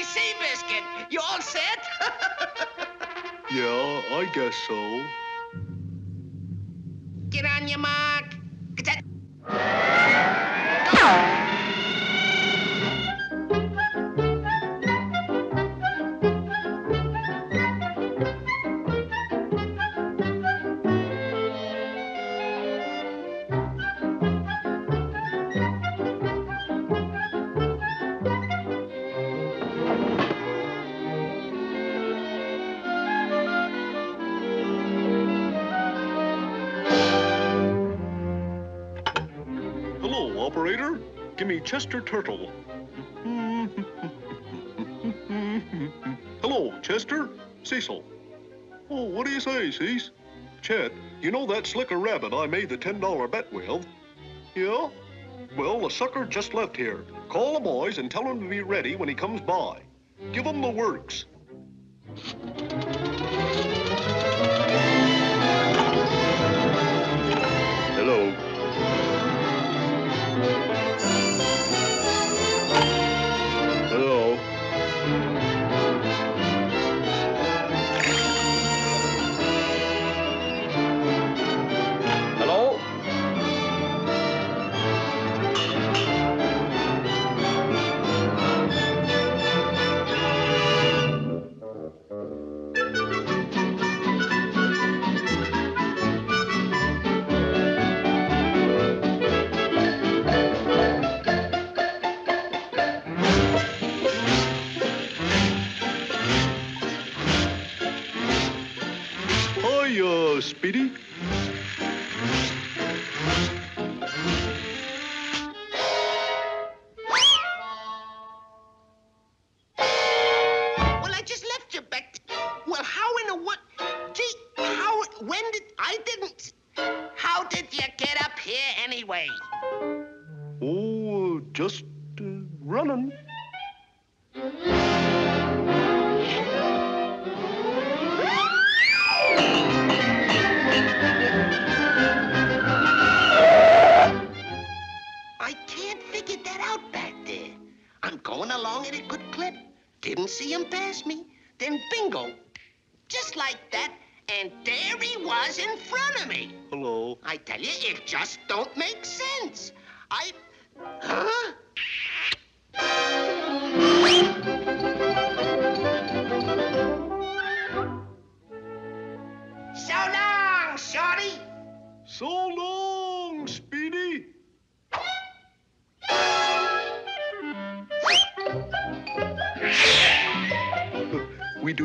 Hey, Seabiscuit, you all set? Yeah, I guess so. Get on your mark. Get that. Oh. Chester Turtle. Hello, Chester. Cecil. Oh, what do you say, Cease? Chet, you know that slicker rabbit I made the $10 bet with? Yeah? Well, the sucker just left here. Call the boys and tell them to be ready when he comes by. Give him the works. Speedy.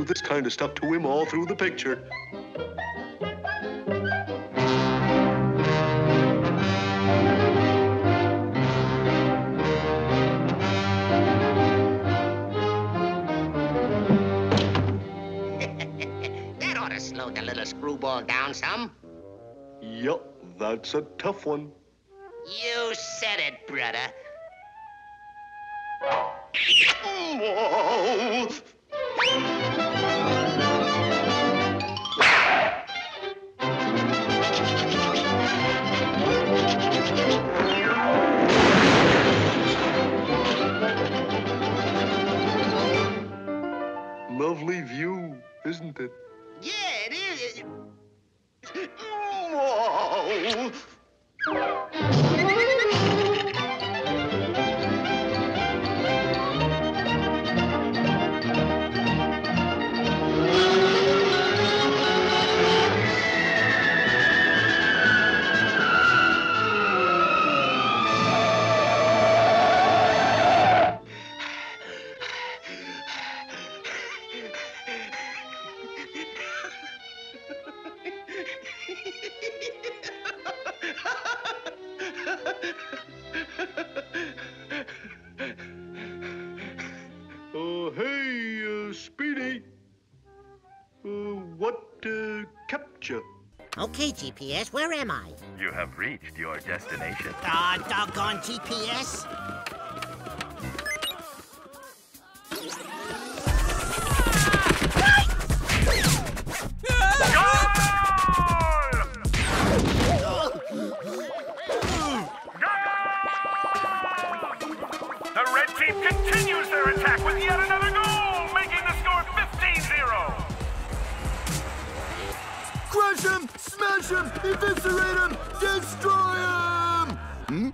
This kind of stuff to him all through the picture. that ought to slow the little screwball down some. Yup, that's a tough one. You said it, brother. Lovely view, isn't it? Yeah, it is. Whoa. Where am I? You have reached your destination. Ah, doggone GPS. Smash him! Eviscerate him! Destroy him! Hmm?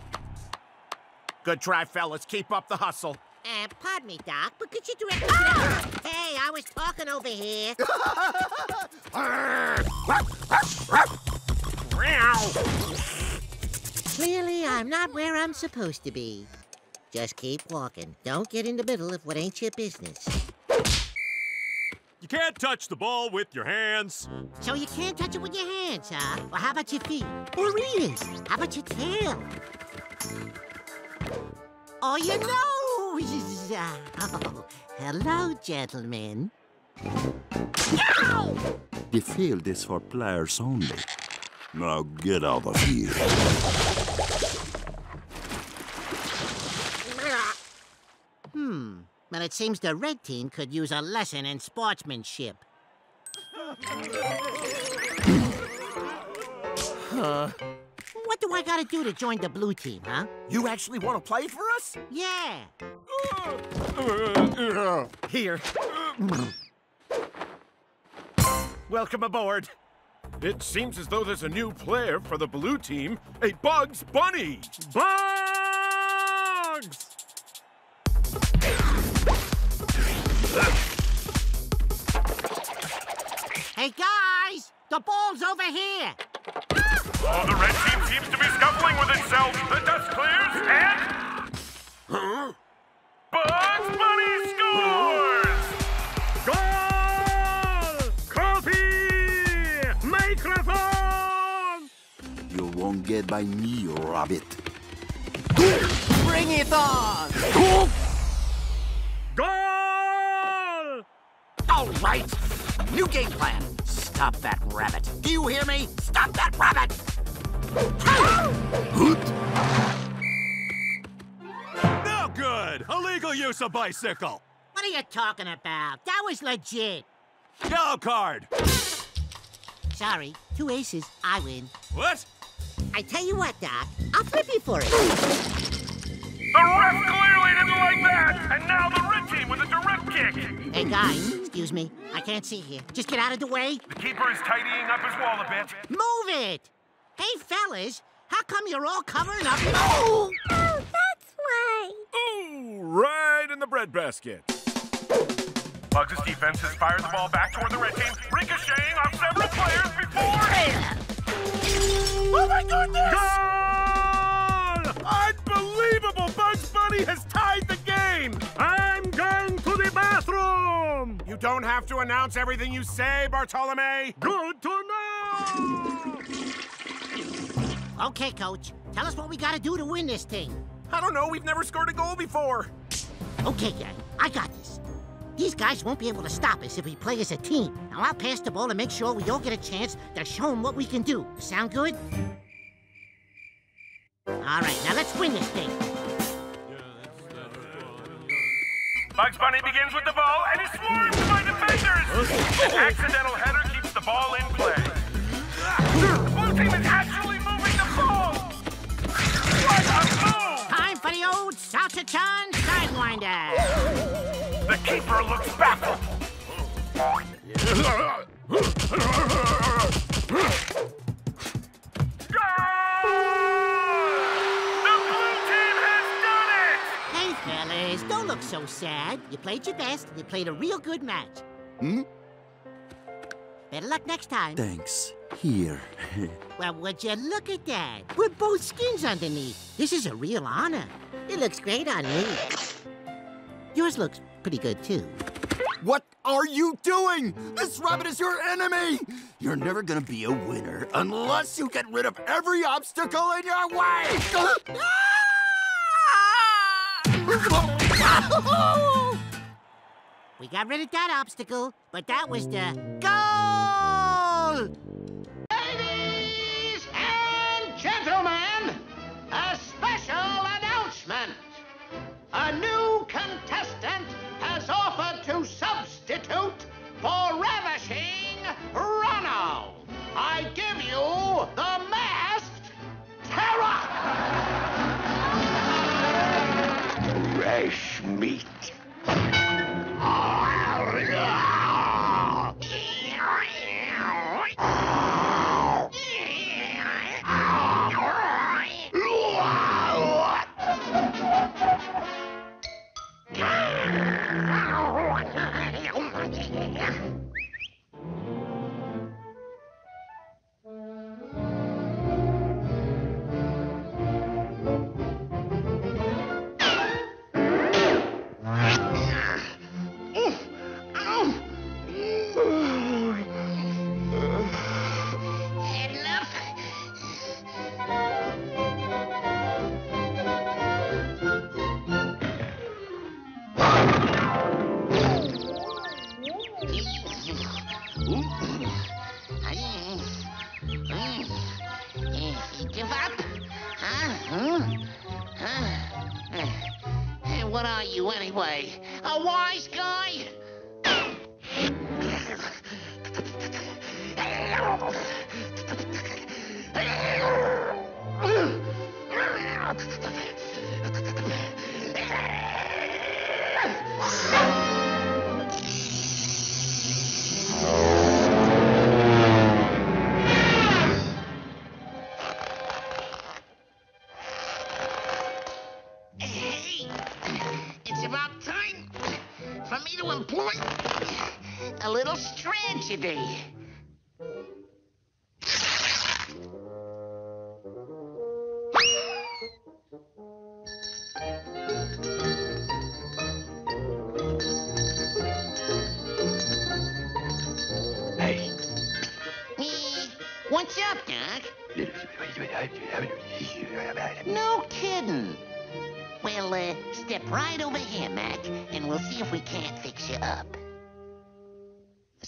Good try, fellas. Keep up the hustle. Uh, pardon me, Doc, but could you direct me to the... Hey, I was talking over here. Clearly, I'm not where I'm supposed to be. Just keep walking. Don't get in the middle of what ain't your business. You can't touch the ball with your hands. So you can't touch it with your hands, huh? Well, how about your feet? Or ears? How about your tail? Or your nose? Oh, hello, gentlemen. The field is for players only. Now get out of here. Well, it seems the red team could use a lesson in sportsmanship. What do I gotta do to join the blue team, huh? You actually want to play for us? Yeah. Here. Welcome aboard. It seems as though there's a new player for the blue team, a Bugs Bunny. Bugs! Hey, guys! The ball's over here! Oh, the red team seems to be scuffling with itself. The dust clears and... Huh? Bugs Bunny scores! Goal! Coffee! Microphone! You won't get by me, rabbit. Bring it on! Goal! New game plan. Stop that rabbit. Do you hear me? Stop that rabbit! No good! Illegal use of bicycle! What are you talking about? That was legit. Yellow card! Sorry, two aces, I win. What? I tell you what, Doc, I'll flip you for it. The ref Hey, guys, excuse me. I can't see here. Just get out of the way. The keeper is tidying up his wall a bit. Move it! Hey, fellas, how come you're all covering up? Oh, That's why. Oh! Ooh, right in the breadbasket. Bugs' defense has fired the ball back toward the red team, ricocheting off several players before... Oh my goodness! Goal! Unbelievable! Bugs Bunny has tied the game! You don't have to announce everything you say, Bartolome. Good to know! Okay, coach. Tell us what we gotta do to win this thing. I don't know. We've never scored a goal before. Okay, gang, I got this. These guys won't be able to stop us if we play as a team. Now I'll pass the ball to make sure we all get a chance to show them what we can do. Sound good? All right, now let's win this thing. Bugs Bunny begins with the ball and is swarmed by defenders! An accidental header keeps the ball in play. The blue team is actually moving the ball! What a move! Time for the old Salchichon Sidewinder. The keeper looks baffled. so sad. You played your best. You played a real good match. Hmm? Better luck next time. Thanks. Here. Well, would you look at that? With both skins underneath. This is a real honor. It looks great on me. Yours looks pretty good, too. what are you doing? This rabbit is your enemy! You're never gonna be a winner unless you get rid of every obstacle in your way! We got rid of that obstacle, but that was the goal! Meat.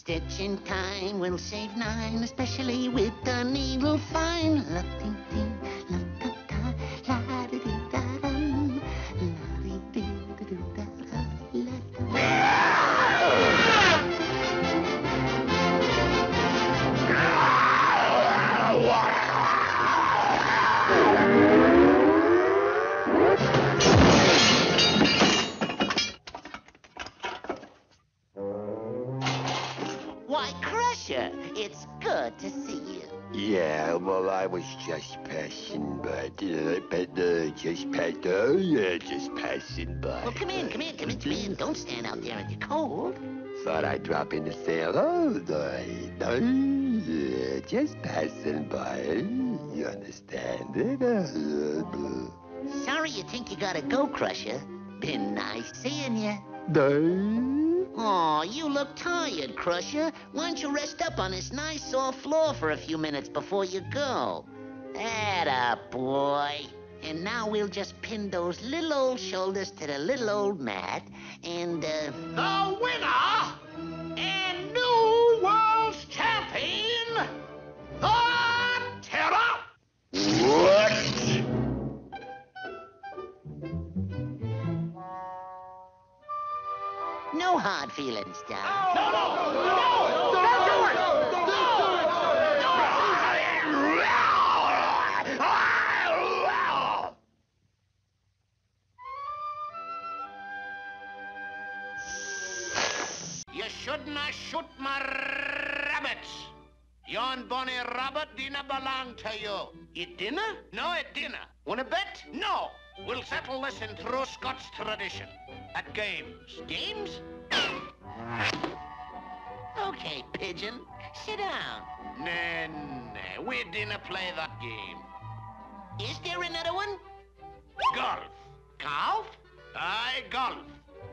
A stitch in time will save nine, especially with the needle fine. La passing by. Well, come in, come in, come in, come in. Don't stand out there in the cold. Thought I'd drop in to say hello. No, just passing by. You understand it? Sorry you think you gotta go, Crusher. Been nice seeing you. no. Aw, you look tired, Crusher. Why don't you rest up on this nice soft floor for a few minutes before you go? Atta boy. And now we'll just pin those little old shoulders to the little old mat and, uh... The winner and new world champion, the Terror. What? No hard feelings, Doc. No, no, no, no, Shouldn't have shoot my rabbits. Yon bonny rabbit didn't belong to you. It didn't? No, it didn't. Wanna bet? No. We'll settle this in true Scots tradition. At games. Games? okay, pigeon. Sit down. Nah, nah. We didn't play that game. Is there another one? Golf. Golf? Aye, golf.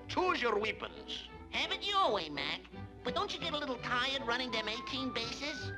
Choose your weapons. Have it your way, Mac. But don't you get a little tired running them 18 bases?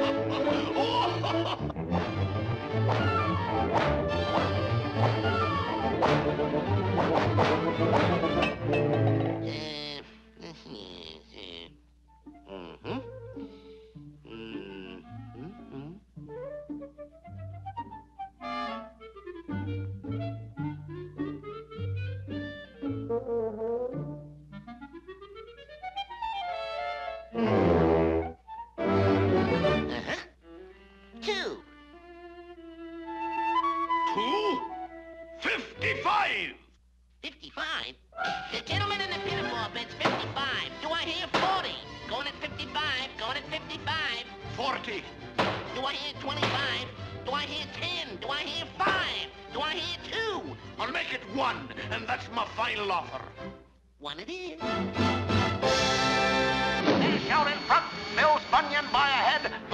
Ha ha ha ha!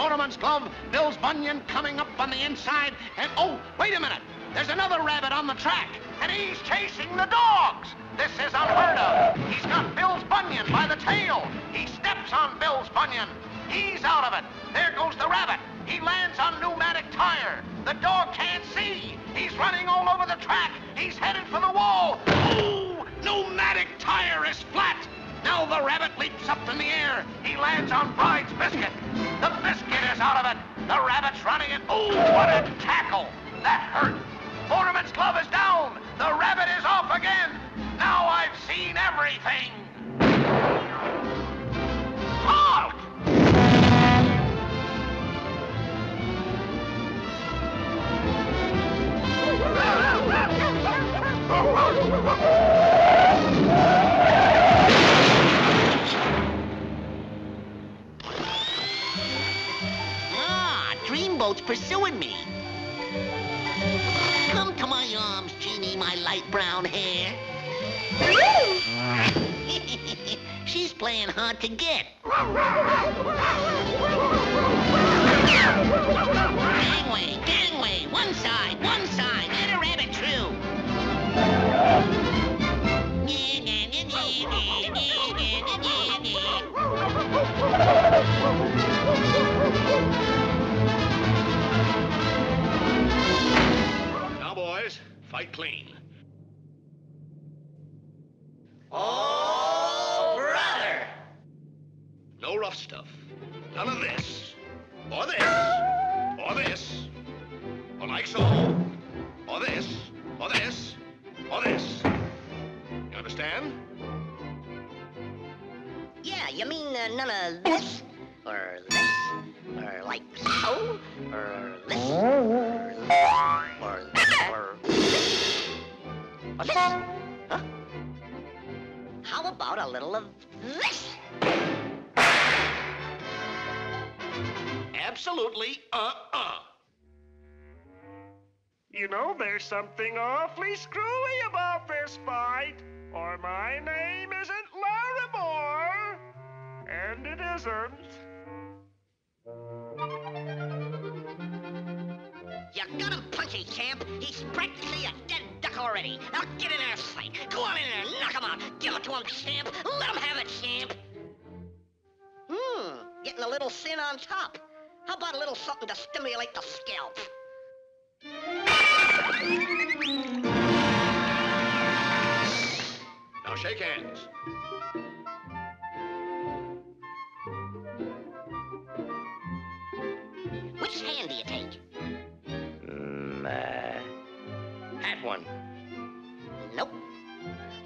Motorman's glove. Bill's Bunyan coming up on the inside. And oh, wait a minute. There's another rabbit on the track, and he's chasing the dogs. This is unheard of. He's got Bill's Bunyan by the tail. He steps on Bill's Bunyan. He's out of it. There goes the rabbit. He lands on pneumatic tire. The dog can't see. He's running all over the track. He's headed for the wall. Ooh, pneumatic tire is flat. Now the rabbit leaps up in the air. He lands on Bride's biscuit. The biscuit is out of it. The rabbit's running it. Ooh, what a tackle. That hurt. Foreman's glove is down. The rabbit is off again. Now I've seen everything. Halt! pursuing me. Come to my arms, Jeannie, my light brown hair. She's playing hard to get. Gangway, gangway, one side, one side, let a rabbit through. fight clean. Oh, brother! No rough stuff. None of this. Or this. Or this. Or like so. Or this. Or this. Or this. You understand? Yeah, you mean uh, none of this? Or this? Or like so? Or this? Or this? Or this? Or this? Or this? Huh? How about a little of this? Absolutely uh-uh. You know, there's something awfully screwy about this fight, or my name isn't Larimore. And it isn't. You got him punchy, champ. He's practically a dead duck already. Now get in there, Slate. Go on in there, knock him out. Give it to him, champ. Let him have it, champ. Hmm, getting a little sin on top. How about a little something to stimulate the scalp? Now shake hands. One. Nope.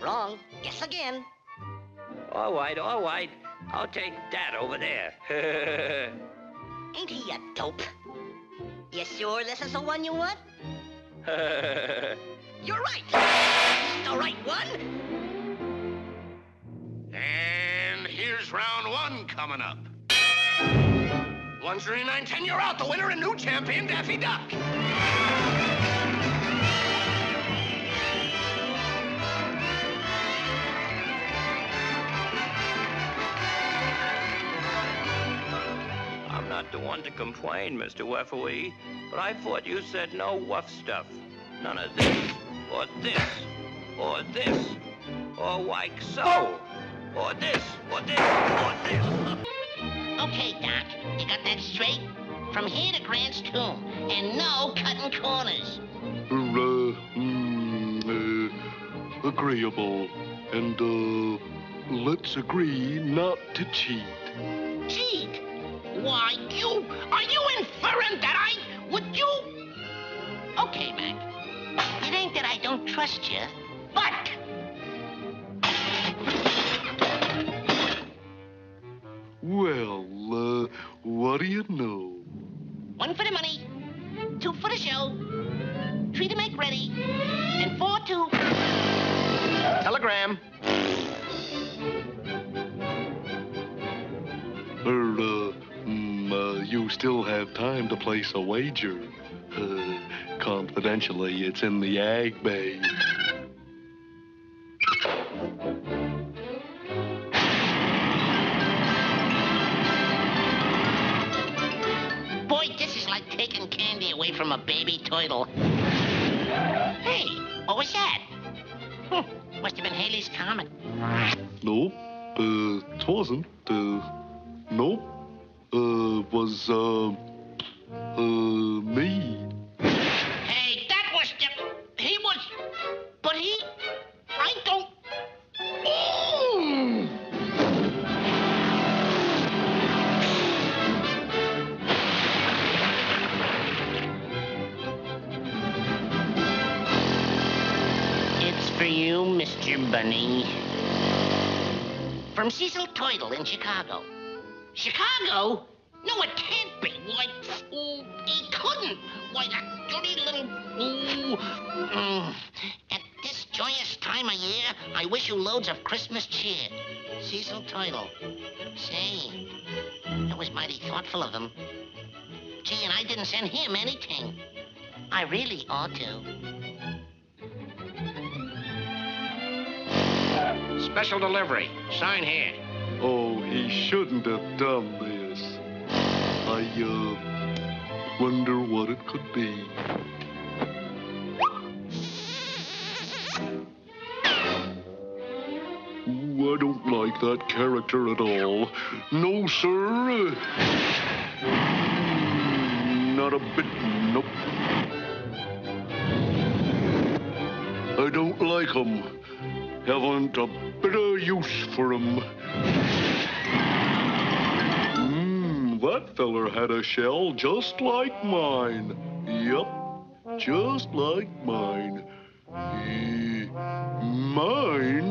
Wrong. Guess again. All right, all right. I'll take that over there. Ain't he a dope? You sure this is the one you want? You're right. It's the right one. And here's round one coming up. One three nine ten, you're out. The winner and new champion, Daffy Duck. The one to complain, Mr. Wefferly, but I thought you said no wuff stuff. None of this, or this, or this, or like so, or this, or this, or this. Okay, Doc. You got that straight? From here to Grant's tomb, and no cutting corners. Uh, mm, uh, agreeable. And, uh, let's agree not to cheat. Cheat? Why, you... Are you inferring that I... Would you... Okay, Mac. It ain't that I don't trust you, but... Well, uh, what do you know? One for the money, two for the show, three to make ready, and four to... Telegram. Still have time to place a wager. Uh, confidentially, it's in the ag bay. Boy, this is like taking candy away from a baby turtle. Hey, what was that? Hmm, must have been Halley's Comet. For you, Mr. Bunny. From Cecil Turtle in Chicago. Chicago? No, it can't be. Why, oh, he couldn't. Why, that dirty little... Ooh. Mm. At this joyous time of year, I wish you loads of Christmas cheer. Cecil Turtle. Say, that was mighty thoughtful of him. Gee, and I didn't send him anything. I really ought to. Special delivery. Sign here. Oh, he shouldn't have done this. I, uh, wonder what it could be. Ooh, I don't like that character at all. No, sir. Not a bit, nope. I don't like him. Haven't a of use for him. Mmm, that feller had a shell just like mine. Yep, just like mine. Mine?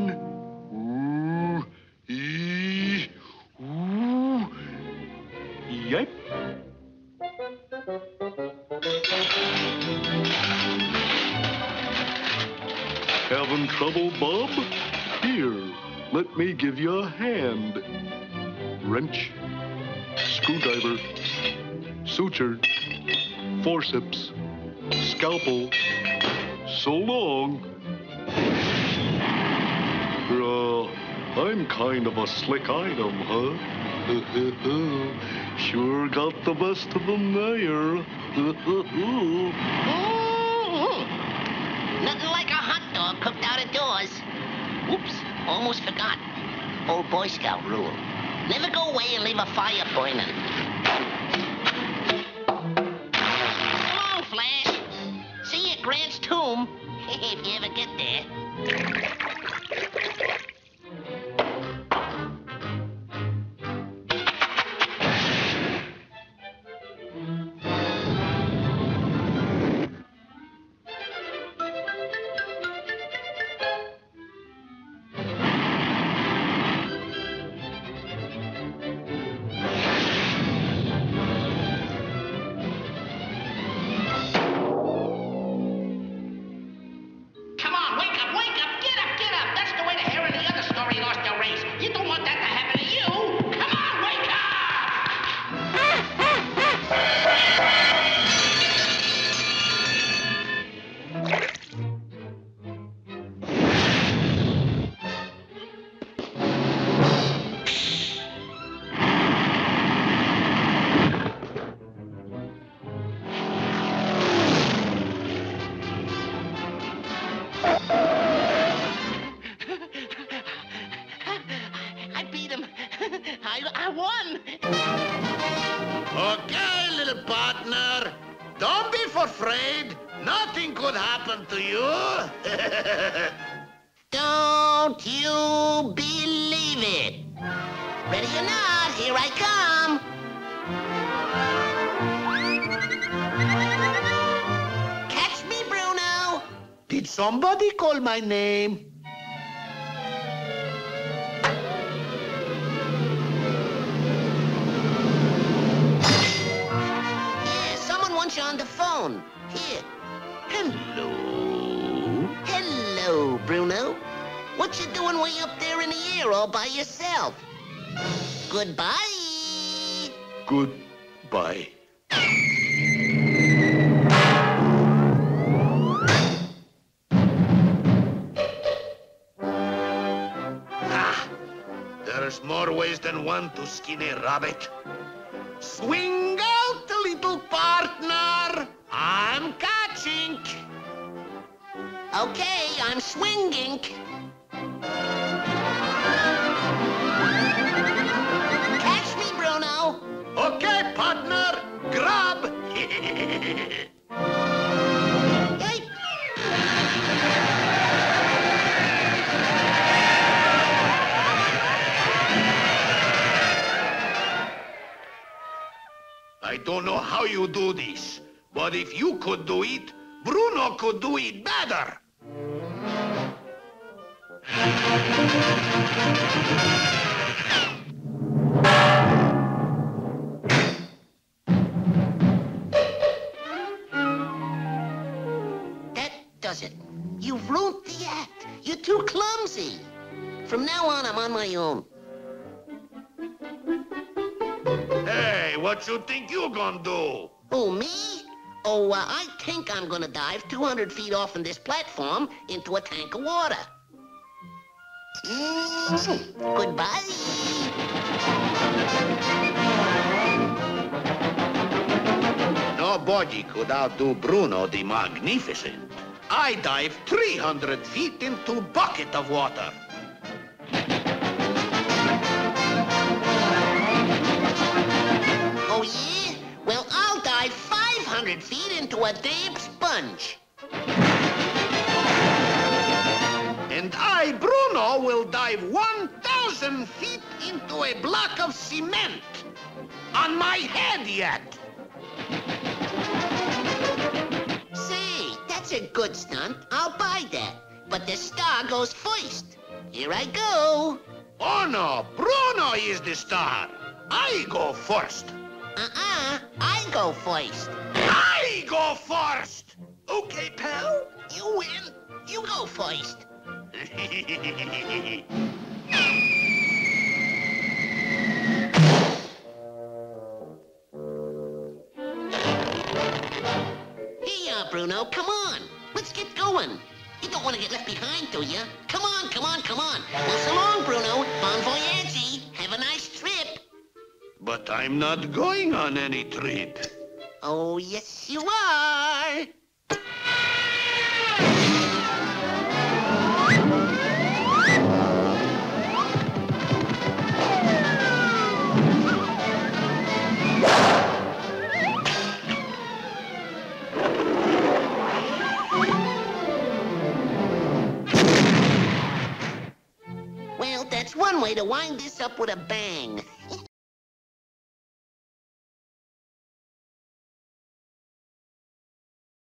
Trouble, Bob? Here, let me give you a hand. Wrench, screwdriver, suture, forceps, scalpel. So long. Uh, I'm kind of a slick item, huh? sure got the best of them there. Nothing like cooked out of doors. Oops, almost forgot. Old Boy Scout rule. Never go away and leave a fire burning. Come on, Flash. See you at Grant's tomb, if you ever get there. Did somebody call my name? Yeah, someone wants you on the phone. Here. Hello. Hello, Bruno. What you doing way up there in the air all by yourself? Goodbye. Goodbye. More ways than one to skin a rabbit. Swing out, little partner. I'm catching. Okay, I'm swinging. Catch me, Bruno. Okay, how you do this, but if you could do it, Bruno could do it better. that does it. You've ruined the act. You're too clumsy. From now on, I'm on my own. What you think you're gonna do? Oh, me? Oh, uh, I think I'm gonna dive 200 feet off from this platform into a tank of water. Mm, goodbye. Nobody could outdo Bruno the Magnificent. I dive 300 feet into bucket of water. 500 feet into a damp sponge. And I, Bruno, will dive 1,000 feet into a block of cement. On my head yet. Say, that's a good stunt. I'll buy that. But the star goes first. Here I go. Oh no, Bruno is the star. I go first. Uh-uh, I go first. I go first. Okay, pal. You win. You go first. Bruno, come on. Let's get going. You don't want to get left behind, do you? Come on, come on, come on. Well, so long, Bruno. Bon voyage. But I'm not going on any trip. Oh, yes, you are. Well, that's one way to wind this up with a bang.